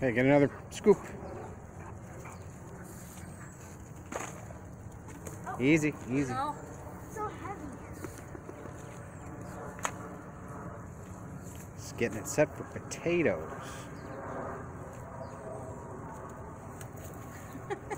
Hey, get another scoop. Oh. Easy, easy. Oh, no. Just getting it set for potatoes.